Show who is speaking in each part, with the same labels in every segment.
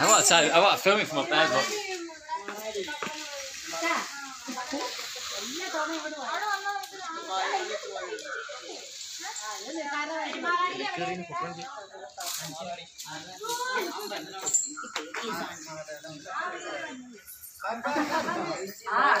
Speaker 1: Awak sorry, awak filming from up there, but
Speaker 2: ah,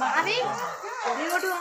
Speaker 2: Bang Ari, ini dong.